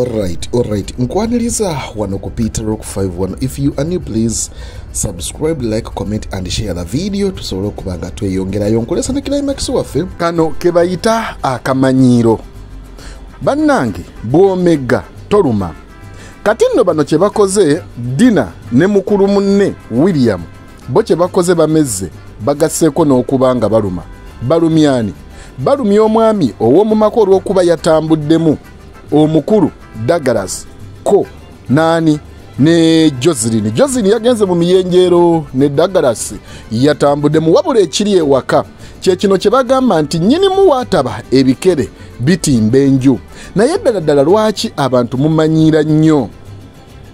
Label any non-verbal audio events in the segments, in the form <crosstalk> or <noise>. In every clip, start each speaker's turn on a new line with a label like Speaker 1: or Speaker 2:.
Speaker 1: alright alright. Nkwaniriza wano ku peter rock 51 if you are new please subscribe like comment and share the video. Tusobole okuba nga tweyongerayo. Nkolesa ne climax waffe kano ke bayita akamanyiiro bannange bwomega toluma. Kati nno bano kye bakoze dina ne mukulu munne william. Bo kye bakoze bamezze bagasseeko n'okuba nga baluma. Balumyani. Balumya omwami ow'omu maka olw'okuba yatambuddemu. Omukulu dagalas ko naani ne joselin joselin yagenze mu miyenjeero ne dagalas yatambuddemu wabula ekiri ewaka. Kyekino kye bagamba nti nnyinimu waataba ebikere bitimba enju. Naye ddala ddala lwaki abantu mumanyiira nnyo?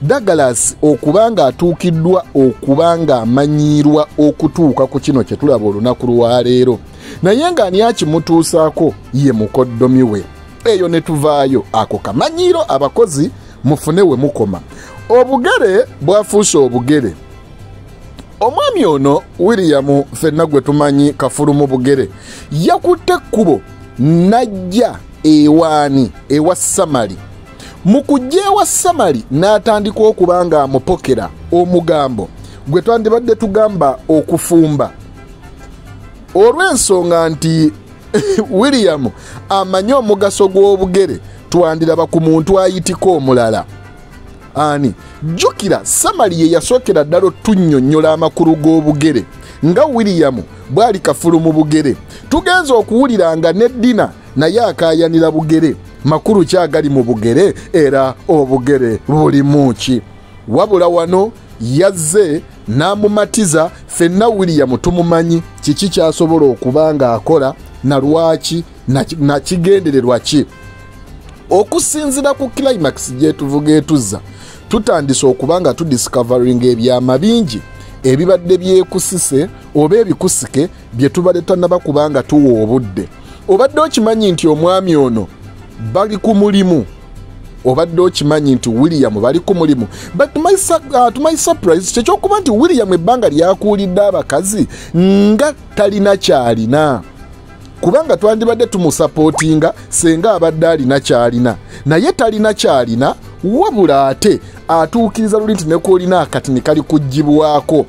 Speaker 1: Dagalas okuba nga atuukiddwa okuba nga amanyiirwa okutuuka ku kino kye tulaba olunaku lwaleero naye ng'ani akimutuusaako? Ye mukoddomi we eyo ne tuvaayo. Ako kamanyiiro abakozi mufune we mukoma. Obugere bwafuuse obugere. Omwami ono william fenna gwe tumanyi kafulumu bugere yakutte ekkubo najja ewaani ewa samali. Mu kujja ewa samali n'atandika okuba nga amupokera omugambo. Gwe twandibadde tugamba okufumba. Olw'ensonga nti <laughs> william amanyi omugaso gw'obugere twandiraba ku muntu ayitika omulala. Ani? Jjukira samali ye yasookera ddala otunnyonnyola amakulu g'obugere nga william bw'ali kafulu mu bugere. Tugenza okuwulira nga neddina naye akaayanira bugere. Makulu ki agali mu bugere era obugere bulimu ki? Wabula wano yazze n'amumatiza fenna william tumumanyi kiki kyasobola okuba ng'akola na lwaki nakigendererwa ki okusinzira ku climax gyetuvuga etuzza tutandise okuba nga tudiscoveringa ebyama bingi ebibadde byekusise oba ebikusike bye tubadde tanaba kuba nga tuwa obudde. Obadde okimanyi nti omwami ono bali ku mulimu obadde okimanyi nti william bali ku mulimu. But to my, uh, surprise kyekyokuba nti william ebbanga lyakuulidde abakazi nga talina kyalina. Kubanga twandibadde tumusapootinga senga abadde alina kyalina. Naye talina kyalina wabula ate atuukiriza luli nti nekoolina akatini kali kuggibwako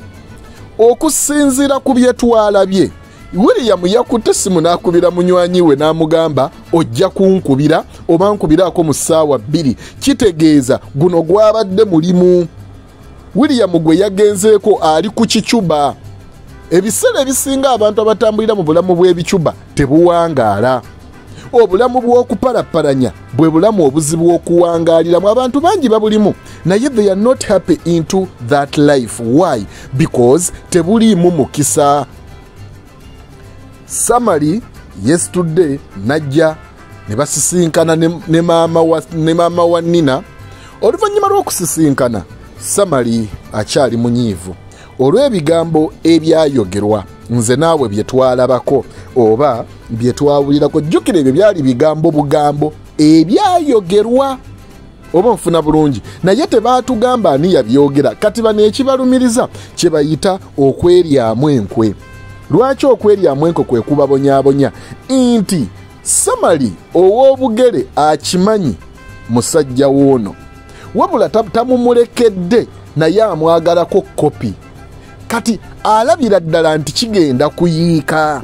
Speaker 1: okusinziira ku bye twalabye william yakutte essimu n'akubira munywanyi we n'amugamba ojja kunkubira oba nkubiraako mu ssaawa bbiri. Kitegeeza guno gwabadde mulimu. William gwe yagenzeeko ali ku kicuba. Ebiseera ebisinga abantu abatambulira mu bulamu bw'ebicuba tebuwangaala. Obulamu bw'okupalappalanya bwe bulamu obuzibu okuwangaaliramu abantu bangi babulimu naye they are not happy into that life. Why? Because tebuliimu mukisa samali yesterday najja ne basisinkana ne, maama wa, maama wa nina. Oluvannyuma lw'okusisinkana samali akyali munyiivu. Olw'ebigambo ebyayogerwa nze naawe bye twalabako oba bye twawulirako jjukira ebyo byali bigambo bugambo ebyayogerwa. Oba nfuna bulungi naye tebaatugamba ani yabyogera. Kati bano ekibalumiriza kye bayita okweryamu enkwe lwaki okweryamu enkwe kwe kubabonyabonya nti samali ow'obugere akimanyi musajja woono wabula tamumulekedde naye amwagalako kopi kati alabira ddala nti kigenda kuyiika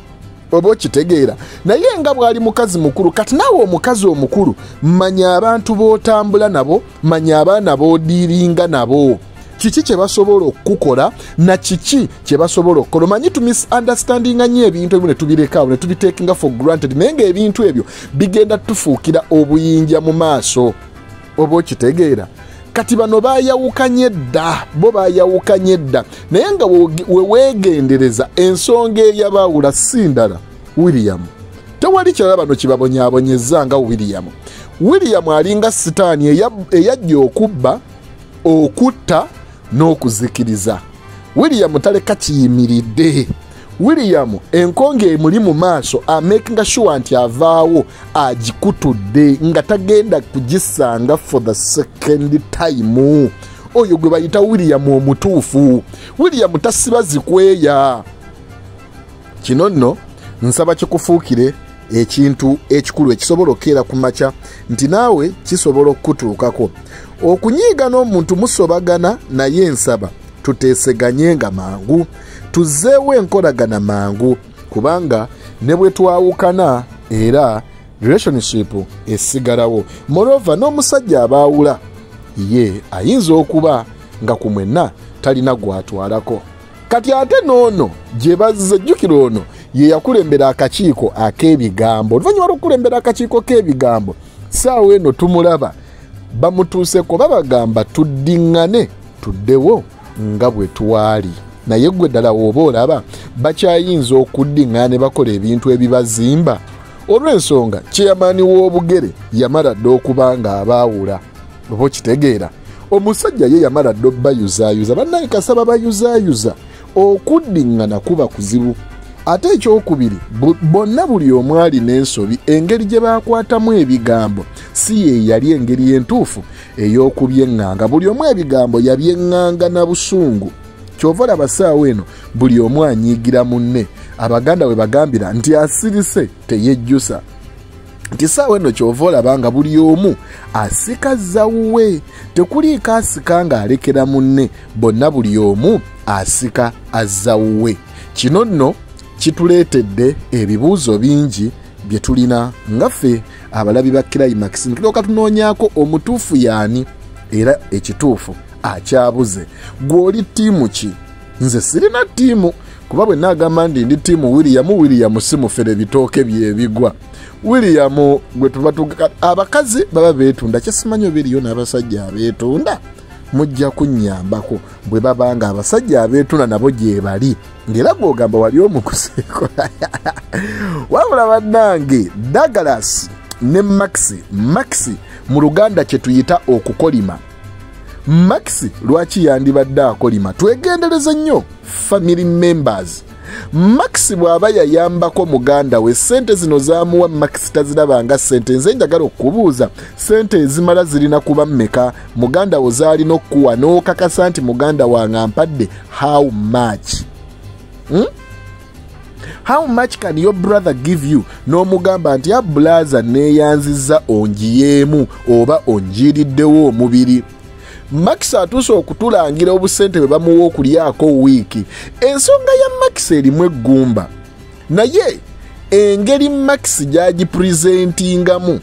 Speaker 1: oba okitegeera? Naye nga bw'ali mukazi mukulu kati naawe omukazi omukulu manya abantu b'otambula nabo manya abaana b'odiiringa nabo kiki kye basobola okukukola na kiki kye basobola okukola? Omanyi tumisunderstandinga nnyo ebintu ebimu ne tubirekawo ne tubitekinga for granted naye ngaebintu ebyo bigenda tufuukira obuyinja mu maaso oba okitegeera. Kati bano bayawukanye dda bo bayawukanye dda naye nga weweegendereza ensonga eyabaawula si ndala william. Tewali kirala bano kibabonyabonyeza nga william. William alinga sitaani eyajja okubba okutta n'okuzikiriza. William taleka kiyimiridde. William enkonga emuli mu maaso amakinga sure nti avaawo agikutudde nga tagenda kugisanga for the second time. Oyo gwe bayita william omutuufu. William tasiba zikweya. Kino nno nsaba kikufuukire ekintu ekikulu ekisobola okukeera ku makya nti naawe kisobola okukutuukako okunyiiga n'omuntu musobagana naye ensaba tuteeseganye nga mangu tuzzeewo enkolagana mangu kubanga ne bwe twawukana era relationship esigalawo. Morova n'omusajja abaawula ye ayinza okuba nga ku mwenna talina gwatwalako. Kati ate n'ono gye bazze jjukira ono ye yakulembera akakiiko ak'ebigambo. Oluvannyuma lw'okukulembera akakiiko k'ebigambo saawa eno tumulaba. Bamutuuseko babagamba tuddiŋŋane tuddewo nga bwe twali naye gwe ddala wooba olaba bakyayinza okuddiŋŋana ne bakola ebintu ebibazimba. Olw'ensonga kyeyamaani w'obugere yamala dde okuba nga abaawula. Oba okitegeera? Omusajja ye yamala dde obbayuzaayuza. Bannaye kasaba bayuzaayuza okuddiŋŋana kuba kuzibu ate ekyokubiri bonna buli omu ali n'ensobi engeri gye baakwatamu ebigambo. Si ye yali engeri entuufu ey'okubyeŋŋanga buli omu ebigambo yabyeŋŋanga na busungu. Kyova olaba saawa eno buli omu anyiigira munne. Abaganda we bagambira nti asirise teyejjusa. Nti saawa eno kyova olaba nga buli omu asika zawuwe. Tekuliiko asika ng'alekera munne bonna buli omu asika azawuwe. Kino nno kituleetedde ebibuuzo bingi bye tulina nga ffe abalabi ba kirayimax nitulooka tunoonyaako omutuufu yaani era ekituufu akyabuze. Gw'oli ttiimu ki? Nze sirina ttiimu kuba bwe naagamba ndi ndi ttiimu wiriyamu wiriyamu si mufere bitooke byebigwa wiriyamu gwe tuba abakazi baba beetunda kyesimanyi oba eriyo n'abasajja abeetunda mujja kunnyambako. Bwe baba nga abasajja abeetunda nabo gye bali ng'era gwogamba wali omukuseeko <laughs> wabula bannange dagalas ne maxi maxi mu luganda kye tuyita okukolima. Maxi lwaki yandibadde akolima? Twegendereze nnyo family members maxi bw'aba yayambako muganda we. Sente zino zamuwa maxi taziraba nga sente nze njagala okubuuza. Sente ezimala zirina kuba mmeka? Muganda wo zaalina okukuwa n'okakasa nti muganda wange ampadde how much? Hmm? how much can your brother give you? N'omugamba nti abulaza neeyanziza ongiyeemu oba onjiiriddewo omubiri max atuuse okutulangira obusente bwe bamuwa okulyako wiiki. Ensonga ya max erimu eggumba. Naye engeri max gyagipurezentingamu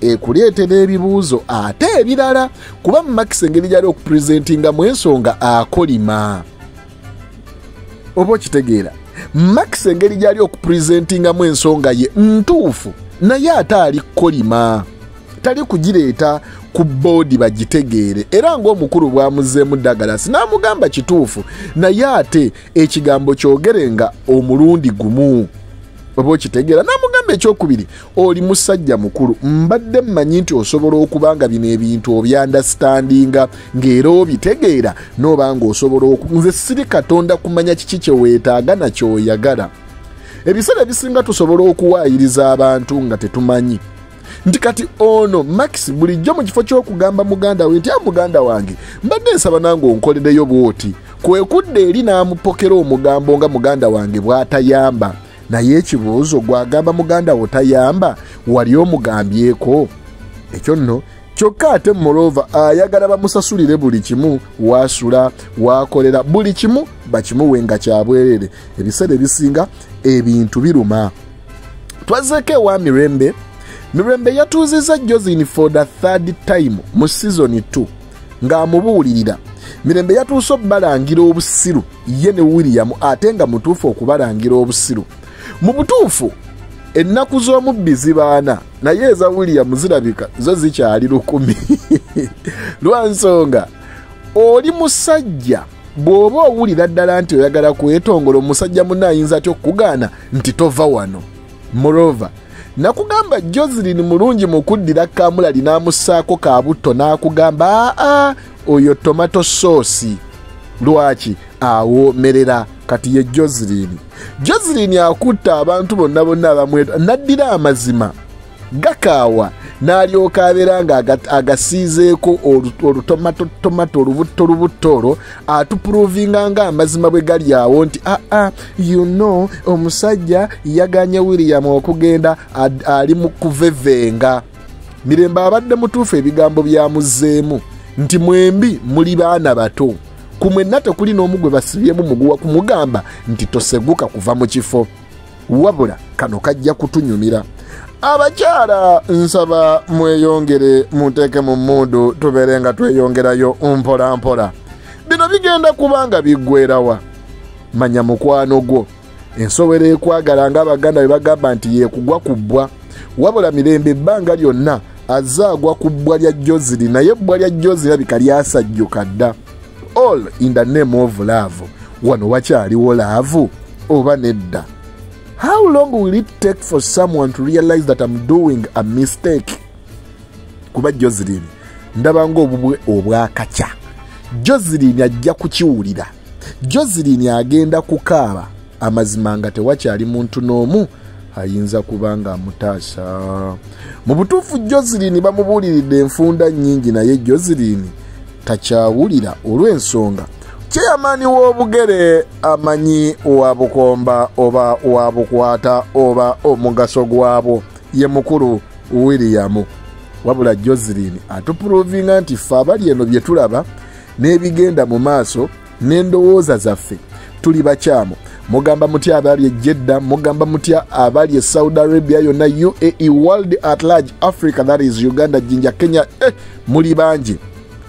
Speaker 1: ekuleetera ebibuuzo ate ebirala kuba max engeri gyali okupurezentingamu ensonga akolima. Oba okitegeera max engeri gyali okupurezentingamu ensonga ye ntuufu naye ate ali kukolima tali kugireeta ku boodi bagitegeere. Era ng'omukulu bw'amuzzeemu dagalasi n'amugamba kituufu naye ate ekigambo kyogere nga omulundi gumu oba okitegeera n'amugamba ekyokubiri oli musajja mukulu mbadde mmanyi nti osobola okuba nga bino ebintu obyandasitandinga ng'era obitegeera n'oba ng'osobola nze siri katonda kumanya kiki kyeweetaaga nakyoyagala ebiseera ebisinga tusobola okuwaayiriza abantu nga tetumanyi nti kati ono max bulijjo mu kifo ky'okugamba muganda we nti a muganda wange mbadde nsaba nange onkolereyo bwoti. Kwekudda eri n'amupokera omugambo nga muganda wange bw'atayamba. Naye ekibuuzo gwagamba muganda wo tayamba? Wali omugambyeko? Ekyo nno kyokka ate morova ayagala bamusasulire buli kimu wasula wakolera buli kimu bakimuwe nga kyabwerere ebiseera ebisinga ebintu biruma. Twazeeko ewa mirembe mirembe yatuuziza josin for the third time mu sizoni 2 ng'amubuulirira. Mirembe yatuuse okubalangira obusiru ye ne wiliyamu ate nga mutuufu okubalangira obusiru. Mu butuufu ennaku z'omubbi zibaana naye eza wiliyamu zirabika zo zikyali lukumi. <laughs> Lwansonga oli musajja bw'oba owulira ddala nti oyagala kwetongola omusajja munne ayinza atya okukugaana nti tova wano? Morova nakugamba joselin mulungi mu kuddira kamulali n'amussaako kabutto n'akugamba aa oyo tomato soosi lwaki? Awoomerera kati ye joselin joselin akutta abantu bonna bonna abamweta naddira amazima gakaawa n'alyoka abeera nga aga- agasiizeeko olu- olutomatotomato olubuto lubuto olwo atupuruvinga nga amazima bwe gali awo nti aa you know omusajja yaganye william okugenda ali mu kuvevenga. Mirembe abadde mutuufu ebigambo byamuzzeemu nti mwembi muli baana bato. Ku mwenna tekuli n'omu gwe basibyemu muguwa kumugamba nti toseguka kuva mu kifo. Wabula kano kajja kutunyumira abakyala nsaba mweyongere muteeke mu mundu tubeere nga tweyongerayo mpola mpola bino bigenda kuba nga biggwerawa manya mukwano gwo. Ensobera ekwagala ng'abaganda bwe bagamba nti yeekugwa ku bbwa. Wabula mirembe ebbanga lyonna azze agwa ku bbwa lya joziri naye ebbwa lya joziri labika lyasajjuka dda. All in the name of love. Wano wakyaliwo laavu oba nedda how long will it take for someone to realize that i'm doing a mistake? Kuba jozirini ndaba ngaobubwe obwakacya jozirini ajja kukiwulira. Jozirini agenda kukaaba. Amazima nga tewakyali muntu n'omu ayinza kuba nga amutaasa mu butuufu jozirini bamubuuliridde enfunda nnyingi naye jozirini takyawulira olw'ensonga kyeyamaani w'obugere amanyi wabukomba oba wabukwata oba omugaso gwabwo. Ye mukulu williyamu wabula jozirini atupuruvinga nti ffe abali eno bye tulaba n'ebigenda mu maaso n'endowooza zaffe tuli bakyamu. Mugamba mutya abali ejedda mugamba mutya abali e saudi arabia yonna uae world at large africa that is uganda jinja kenya eh, muli bangi.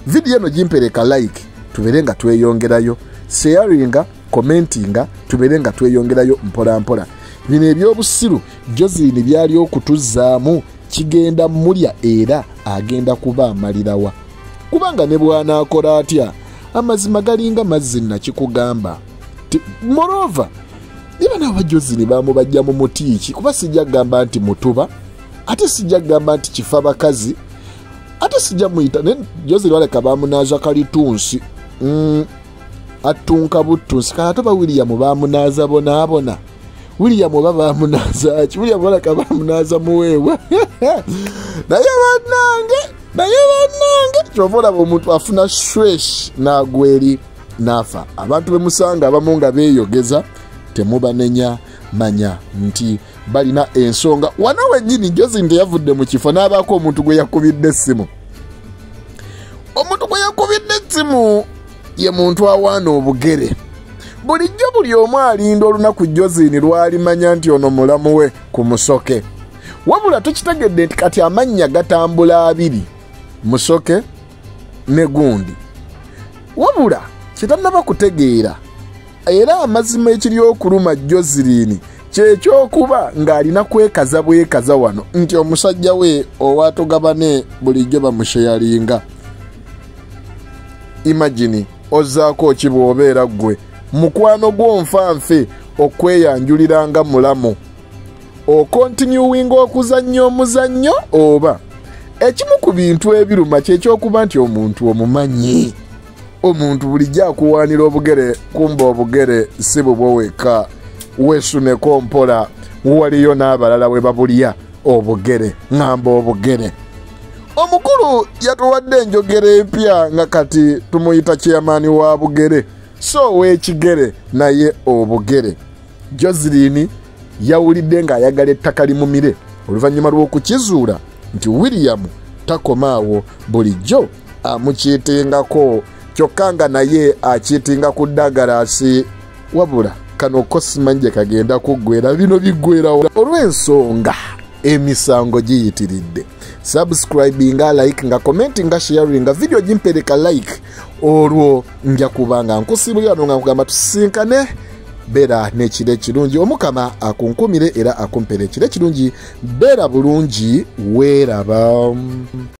Speaker 1: Vidiyo eno gimpereka like tubeere nga tweyongerayo. Sharinga commentinga tubeere nga tweyongerayo mpola mpola bino ebyobusiru josini byali okutuzaamu kigenda mulya era agenda kuba amalirawa kubanga ne bw'anaakola atya? Amazima galinga mazzi nakikugamba. Moreover niba nabo bajozini bamubajja mu mutiiki kuba sijja kugamba nti mutuba ate sijja kugamba nti kifa bakazi ate sijja muyita naye jozini waleka bamunaaza kalitunsi attunka buttunsi kale ate ba william bamunaaza bonaabona? William oba bamunaaza ki? William waleka bamunaaza muweewa <laughs> naye bannange naye bannange kyova olaba omuntu afuna shwesh n'agwa eri n'afa. Abantu bemusanga abamu nga beeyogeza temubanenya manya nti balina ensonga. Wana wennyini josin teyavudde mu kifo n'abaako omuntu gwe yakubidde essimu. Omuntu gwe yakubidde essimu ye muntu awaana obugere. Bulijjo buli omu alinda olunaku josini lwalimanya nti ono mulamu we ku musoke. Wabula tukitegedde nti kati amannya gatambula abiri musoke ne gundi. Wabula kyetannaba kutegeera era amazima ekiri okuluma josirini kyekyokuba ng'alina kwekaza bwekaza wano nti omusajja we owatugabane bulijjo bamusheyalinga imagini ozzaako ki bw'obeera ggwe? Mukwano gw'onfanfe okweyanjuliranga mulamu. Okontinuwinga okuzannya omuzannyo oba? Ekimu ku bintu ebiruma kyekyokuba nti omuntu omumanyi. Omuntu bulijjo akuwaanira obugere kumba obugere si bubwo wekka. Weesuneko mpola waliyo n'abalala we babulya. Obugere ŋŋamba obugere omukulu yatuwadde enjogera empya nga kati tumuyita kyeyamaani wa bugere. So ow'ekigere naye obugere. Joselini yawulidde ng'ayagala ettaka limumire. Oluvannyuma lw'okukizuula nti williyamu takomaawo bulijjo amukiitingako. Kyokka nga naye akiitinga ku ddagalaasi wabula kano ko simanyi gye kagenda kuggwera bino biggwerawo olw'ensonga emisango giyitiridde. Subscribinga like nga commenti nga sharing nga vidiyo gimpereka like. Olwo nja kuba nga nkusibulira no nga nkugamba tusisinkane beera n'ekiro ekirungi. Omukama akunkumire era akumpera ekiro ekirungi beera bulungi weeraba